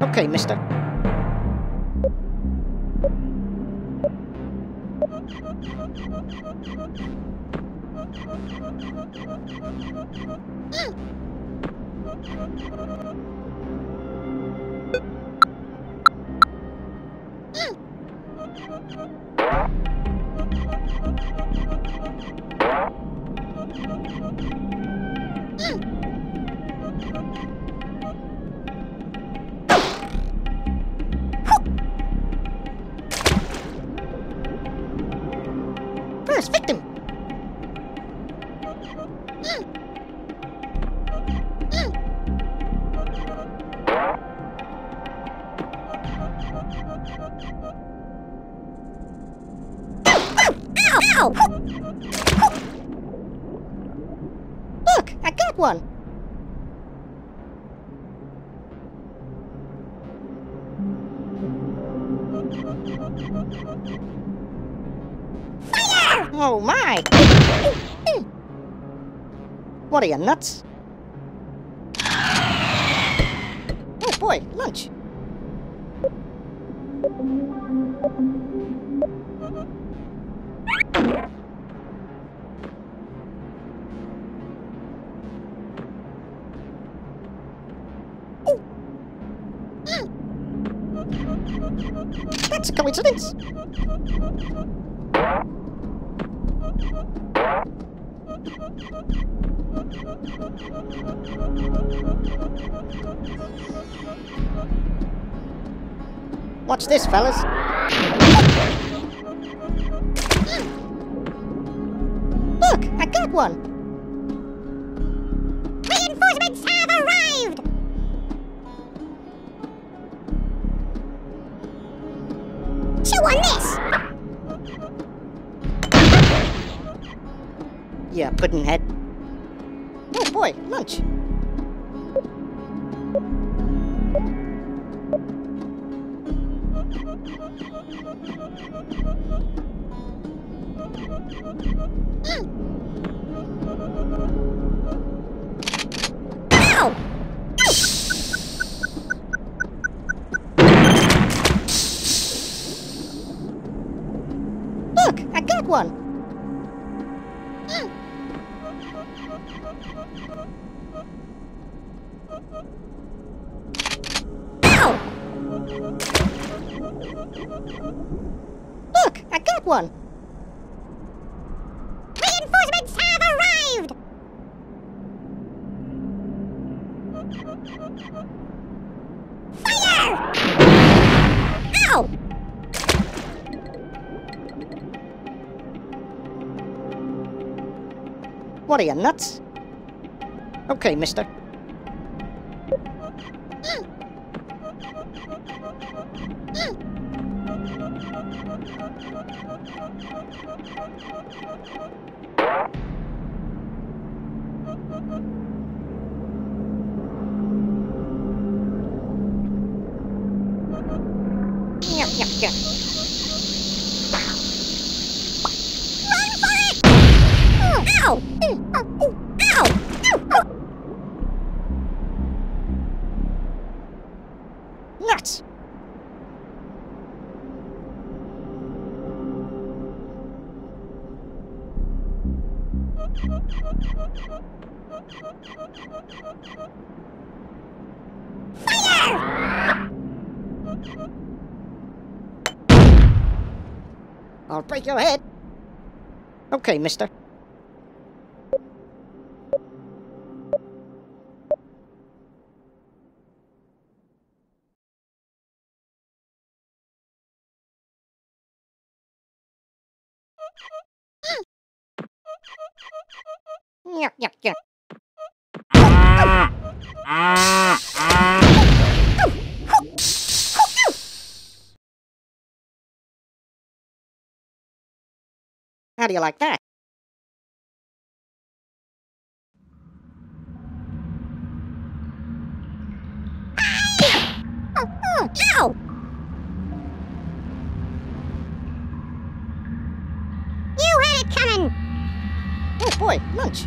Okay, mister. Mm. First victim. Ow! Look, I got one. What are you, nuts? Oh boy, lunch. That's a coincidence. Watch this, fellas. Look, I got one. Reinforcements have arrived. Chew on this. Yeah, pudding-head. Oh boy, lunch. Look, I got one. Look, I got one. Reinforcements have arrived. Fire! Ow! What are you, nuts? Okay, mister. Run for it! Ow! Fire! I'll break your head. Okay, mister. Yuck, yuck, yuck. How do you like that? Oh, oh! You had it coming! Oh boy, lunch.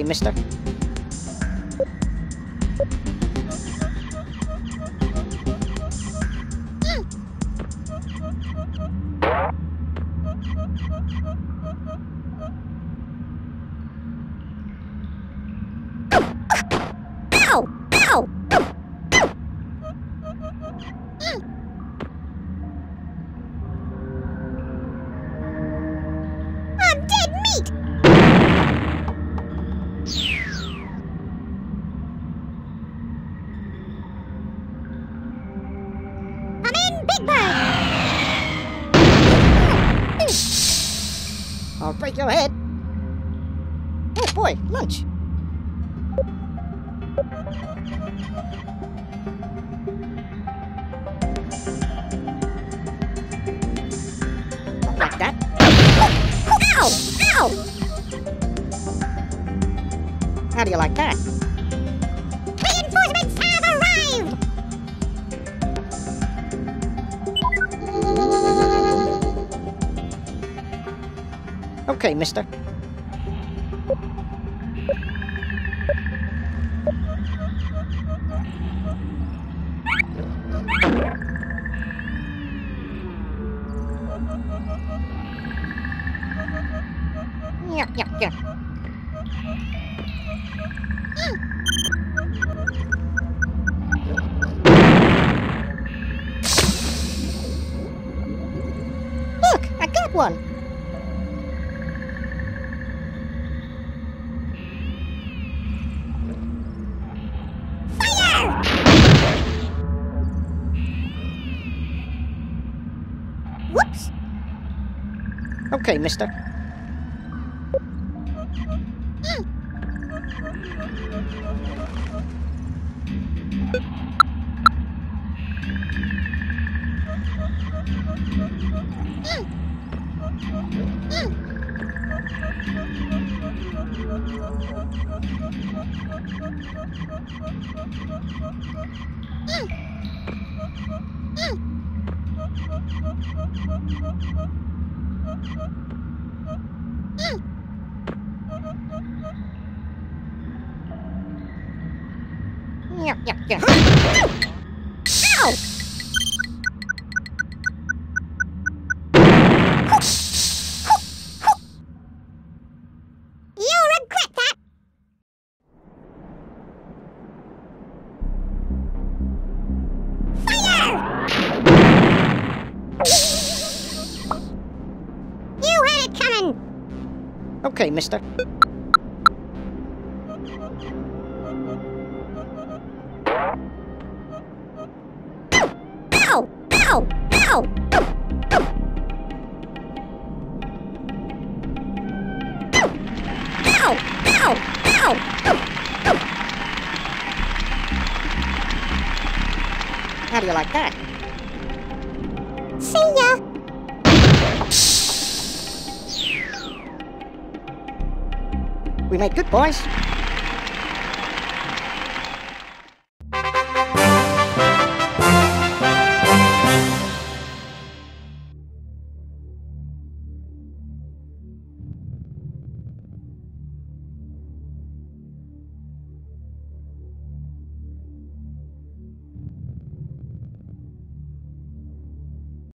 Okay, mister. I'll break your head. Oh boy, lunch. Like that. Ow! Ow! How do you like that? Okay, mister. Yeah, yeah, yeah. Look, I got one. Okay, mister. Yeah, it coming! Okay, mister. How do you like that? See ya! We made good, boys.